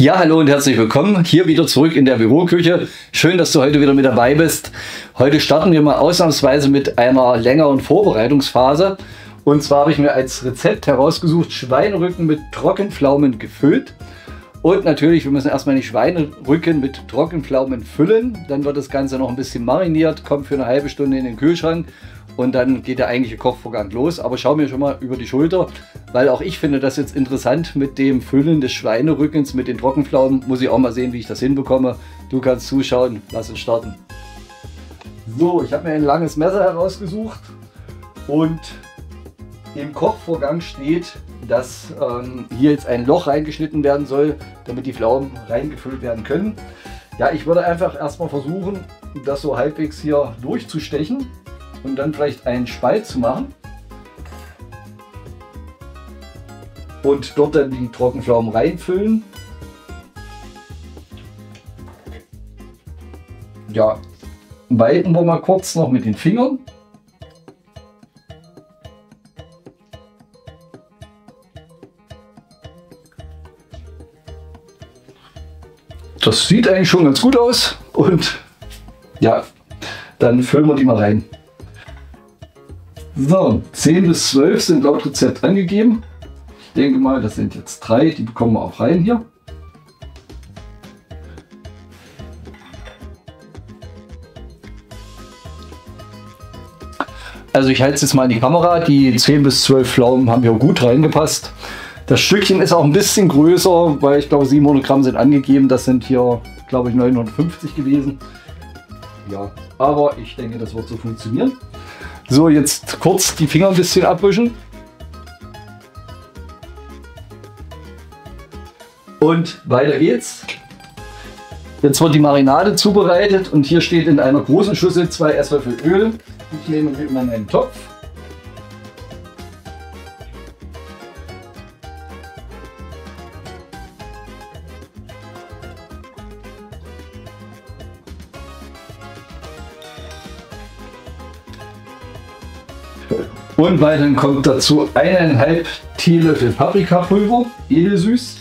Ja, hallo und herzlich willkommen hier wieder zurück in der Büroküche. Schön, dass du heute wieder mit dabei bist. Heute starten wir mal ausnahmsweise mit einer längeren Vorbereitungsphase. Und zwar habe ich mir als Rezept herausgesucht, Schweinerücken mit Trockenpflaumen gefüllt. Und natürlich, wir müssen erstmal die Schweinerücken mit Trockenpflaumen füllen. Dann wird das Ganze noch ein bisschen mariniert, kommt für eine halbe Stunde in den Kühlschrank und dann geht der eigentliche Kochvorgang los. Aber schau mir schon mal über die Schulter, weil auch ich finde das jetzt interessant mit dem Füllen des Schweinerückens mit den Trockenpflaumen. Muss ich auch mal sehen, wie ich das hinbekomme. Du kannst zuschauen, lass uns starten. So, ich habe mir ein langes Messer herausgesucht und im Kochvorgang steht, dass ähm, hier jetzt ein Loch reingeschnitten werden soll, damit die Pflaumen reingefüllt werden können. Ja, ich würde einfach erstmal versuchen, das so halbwegs hier durchzustechen und dann vielleicht einen Spalt zu machen. Und dort dann die Trockenpflaumen reinfüllen. Ja, weiten wir mal kurz noch mit den Fingern. Das sieht eigentlich schon ganz gut aus und ja, dann füllen wir die mal rein. So, 10 bis 12 sind laut Rezept angegeben. Denke mal, das sind jetzt drei, die bekommen wir auch rein hier. Also ich halte es jetzt mal in die Kamera. Die 10 bis 12 Pflaumen haben hier gut reingepasst. Das Stückchen ist auch ein bisschen größer, weil ich glaube 700 Gramm sind angegeben. Das sind hier, glaube ich, 950 gewesen. Ja, aber ich denke, das wird so funktionieren. So, jetzt kurz die Finger ein bisschen abwischen. Und weiter geht's. Jetzt wird die Marinade zubereitet und hier steht in einer großen Schüssel zwei Esslöffel Öl. Ich nehme wie immer einen Topf. Und weiterhin kommt dazu eineinhalb Teelöffel Paprikapulver, edelsüß.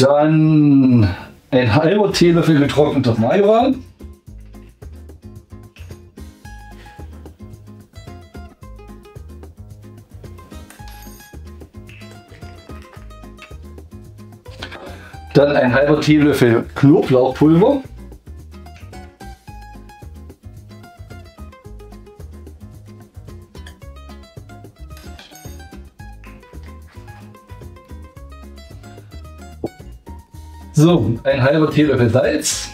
Dann ein halber Teelöffel getrockneter Majoran. Dann ein halber Teelöffel Knoblauchpulver. So, ein halber Teelöffel Salz.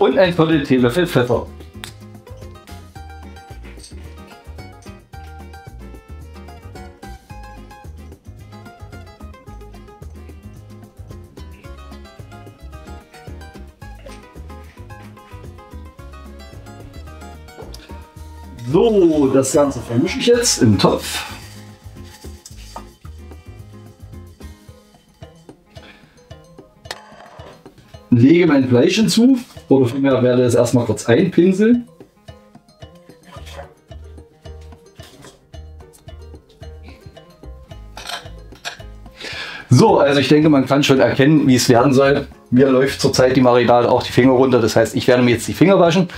Und ein Viertel Teelöffel Pfeffer. So, das Ganze vermische ich jetzt im Topf. Lege mein Fleisch hinzu oder vielmehr werde es erstmal kurz einpinseln. So, also ich denke, man kann schon erkennen, wie es werden soll. Mir läuft zurzeit die Marinade auch die Finger runter. Das heißt, ich werde mir jetzt die Finger waschen.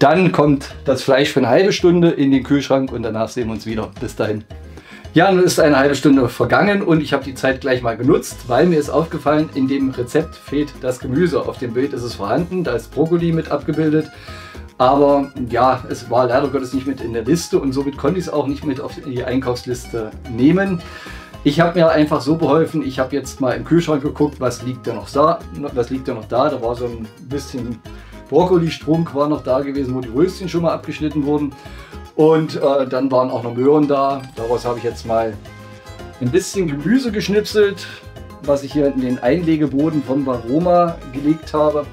Dann kommt das Fleisch für eine halbe Stunde in den Kühlschrank und danach sehen wir uns wieder. Bis dahin. Ja, nun ist eine halbe Stunde vergangen und ich habe die Zeit gleich mal genutzt, weil mir ist aufgefallen, in dem Rezept fehlt das Gemüse. Auf dem Bild ist es vorhanden, da ist Brokkoli mit abgebildet. Aber ja, es war leider Gottes nicht mit in der Liste und somit konnte ich es auch nicht mit auf die Einkaufsliste nehmen. Ich habe mir einfach so beholfen, ich habe jetzt mal im Kühlschrank geguckt, was liegt da noch da, was liegt da noch da. Da war so ein bisschen Brokkoli-Strunk war noch da gewesen, wo die Röschen schon mal abgeschnitten wurden. Und äh, dann waren auch noch Möhren da. Daraus habe ich jetzt mal ein bisschen Gemüse geschnipselt, was ich hier in den Einlegeboden von Varoma gelegt habe.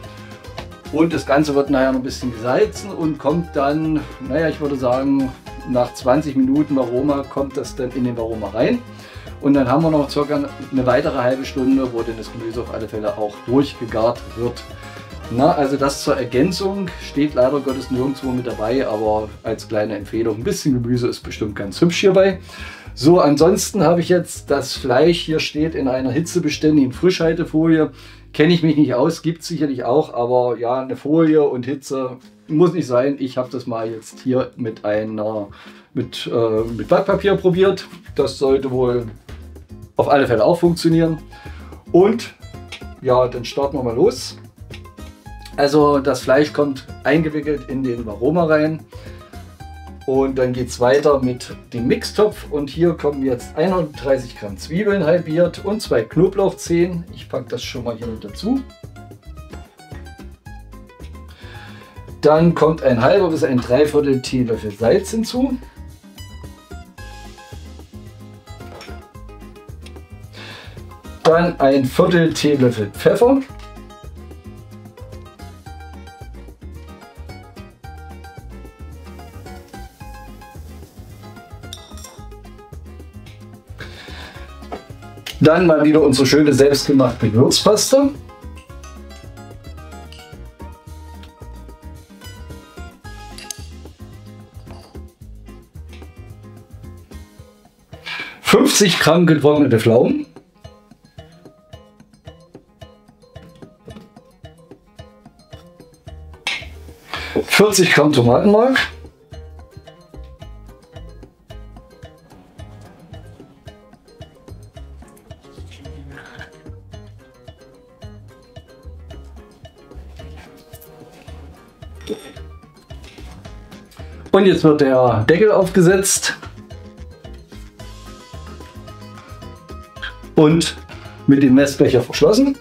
Und das Ganze wird nachher noch ein bisschen gesalzen und kommt dann, naja, ich würde sagen, nach 20 Minuten Varoma kommt das dann in den Varoma rein. Und dann haben wir noch circa eine weitere halbe Stunde, wo dann das Gemüse auf alle Fälle auch durchgegart wird. Na, also das zur Ergänzung steht leider Gottes nirgendwo mit dabei, aber als kleine Empfehlung, ein bisschen Gemüse ist bestimmt ganz hübsch hierbei. So, ansonsten habe ich jetzt das Fleisch hier steht in einer hitzebeständigen Frischhaltefolie. Kenne ich mich nicht aus, gibt es sicherlich auch, aber ja, eine Folie und Hitze muss nicht sein. Ich habe das mal jetzt hier mit einer mit, äh, mit Backpapier probiert. Das sollte wohl auf alle Fälle auch funktionieren. Und ja, dann starten wir mal los. Also das Fleisch kommt eingewickelt in den Varoma rein. Und dann geht es weiter mit dem Mixtopf. Und hier kommen jetzt 130 Gramm Zwiebeln halbiert und zwei Knoblauchzehen. Ich packe das schon mal hier mit dazu. Dann kommt ein halber bis ein Dreiviertel Teelöffel Salz hinzu. Dann ein Viertel Teelöffel Pfeffer. 'Dann mal wieder unsere schöne selbstgemachte Gewürzpaste. Fünfzig Gramm getrocknete Pflaumen. Vierzig Gramm Tomatenmark. Und jetzt wird der Deckel aufgesetzt. Und mit dem Messbecher verschlossen.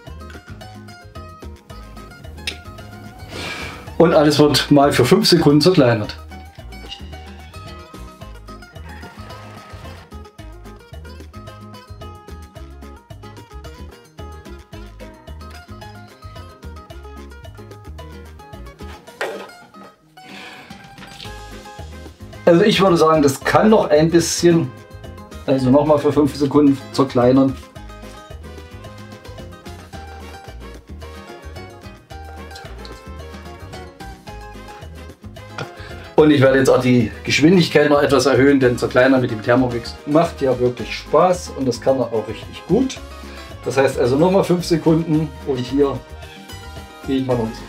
Und alles wird mal für 5 Sekunden zerkleinert. Also ich würde sagen, das kann noch ein bisschen, also nochmal für 5 Sekunden zerkleinern. Und ich werde jetzt auch die Geschwindigkeit noch etwas erhöhen, denn zerkleinern mit dem Thermomix macht ja wirklich Spaß und das kann er auch richtig gut. Das heißt also nochmal 5 Sekunden und hier gehe ich mal noch zu.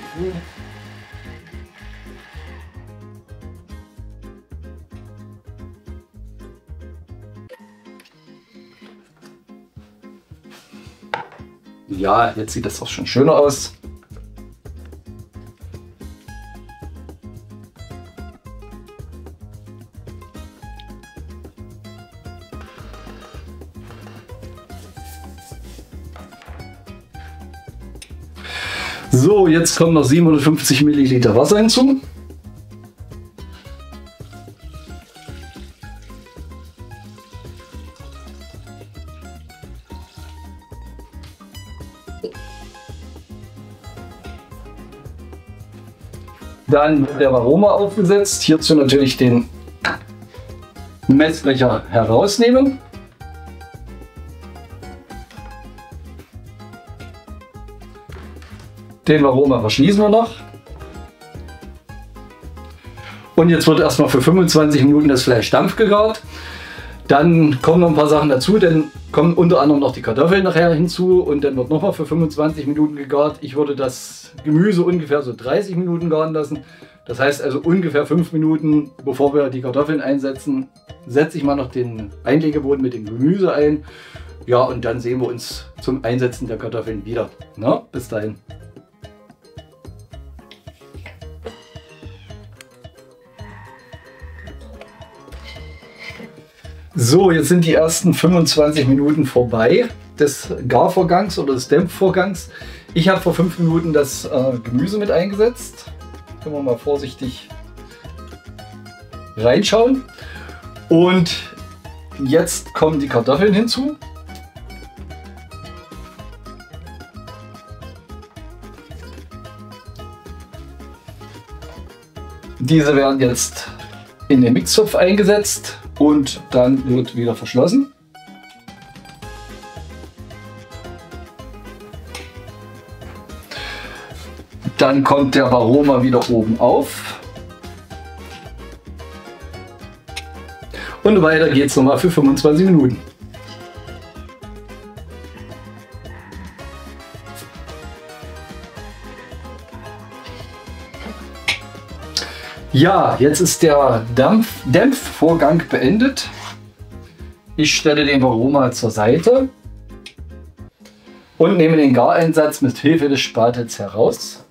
Ja, jetzt sieht das doch schon schöner aus. So, jetzt kommen noch 750 Milliliter Wasser hinzu. Dann wird der Aroma aufgesetzt. Hierzu natürlich den Messbecher herausnehmen. Den Aroma verschließen wir noch. Und jetzt wird erstmal für 25 Minuten das Fleisch dampfgegart. Dann kommen noch ein paar Sachen dazu, denn kommen unter anderem noch die Kartoffeln nachher hinzu und dann wird nochmal für 25 Minuten gegart. Ich würde das Gemüse ungefähr so 30 Minuten garen lassen. Das heißt also ungefähr 5 Minuten, bevor wir die Kartoffeln einsetzen, setze ich mal noch den Einlegeboden mit dem Gemüse ein. Ja, und dann sehen wir uns zum Einsetzen der Kartoffeln wieder. Na, bis dahin. So, jetzt sind die ersten 25 Minuten vorbei des Garvorgangs oder des Dämpfvorgangs. Ich habe vor 5 Minuten das äh, Gemüse mit eingesetzt. Können wir mal vorsichtig reinschauen. Und jetzt kommen die Kartoffeln hinzu. Diese werden jetzt in den Mixtopf eingesetzt und dann wird wieder verschlossen. Dann kommt der Varoma wieder oben auf. Und weiter geht es nochmal für 25 Minuten. Ja, jetzt ist der Dampf Dämpfvorgang beendet. Ich stelle den Aroma zur Seite und nehme den Gareinsatz mit Hilfe des Spatels heraus.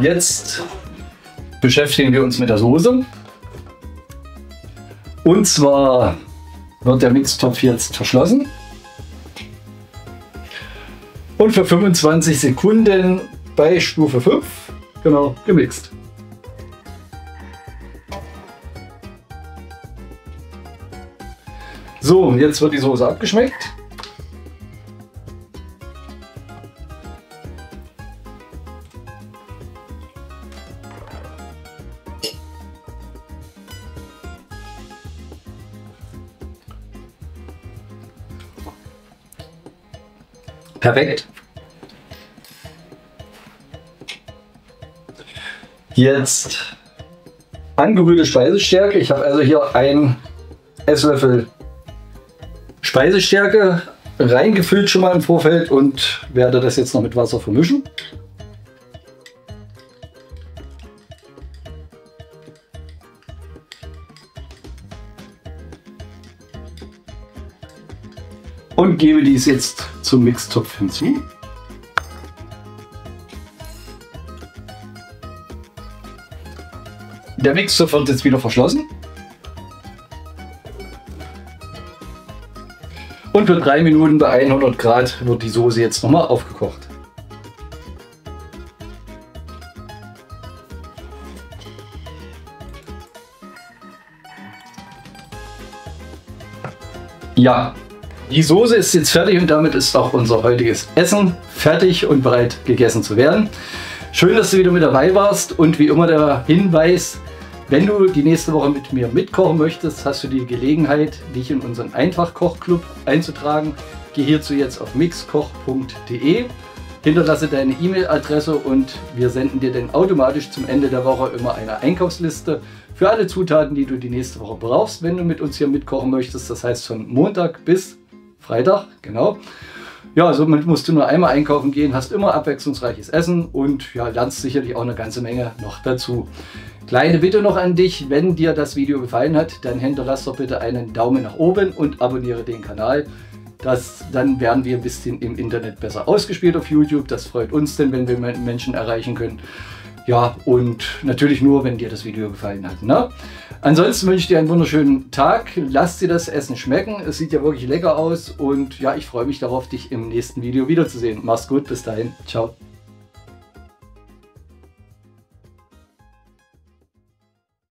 Jetzt beschäftigen wir uns mit der Soße. Und zwar wird der Mixtopf jetzt verschlossen und für 25 Sekunden bei Stufe 5 genau gemixt. So, jetzt wird die Soße abgeschmeckt. Perfekt. Jetzt angerührte Speisestärke. Ich habe also hier einen Esslöffel Speisestärke reingefüllt schon mal im Vorfeld und werde das jetzt noch mit Wasser vermischen. Und gebe dies jetzt zum Mixtopf hinzu. Der Mixtopf wird jetzt wieder verschlossen. Und für drei Minuten bei 100 Grad wird die Soße jetzt nochmal aufgekocht. Ja, die Soße ist jetzt fertig und damit ist auch unser heutiges Essen fertig und bereit gegessen zu werden. Schön, dass du wieder mit dabei warst und wie immer der Hinweis, wenn du die nächste Woche mit mir mitkochen möchtest, hast du die Gelegenheit, dich in unseren Einfachkochclub einzutragen. Geh hierzu jetzt auf mixkoch.de, hinterlasse deine E-Mail-Adresse und wir senden dir dann automatisch zum Ende der Woche immer eine Einkaufsliste für alle Zutaten, die du die nächste Woche brauchst, wenn du mit uns hier mitkochen möchtest. Das heißt von Montag bis Freitag, genau. Ja, somit musst du nur einmal einkaufen gehen, hast immer abwechslungsreiches Essen und ja, lernst sicherlich auch eine ganze Menge noch dazu. Kleine Bitte noch an dich, wenn dir das Video gefallen hat, dann hinterlass doch bitte einen Daumen nach oben und abonniere den Kanal. Das, dann werden wir ein bisschen im Internet besser ausgespielt auf YouTube. Das freut uns denn, wenn wir Menschen erreichen können. Ja, und natürlich nur, wenn dir das Video gefallen hat. Ne? Ansonsten wünsche ich dir einen wunderschönen Tag. Lass dir das Essen schmecken. Es sieht ja wirklich lecker aus. Und ja, ich freue mich darauf, dich im nächsten Video wiederzusehen. Mach's gut, bis dahin. Ciao.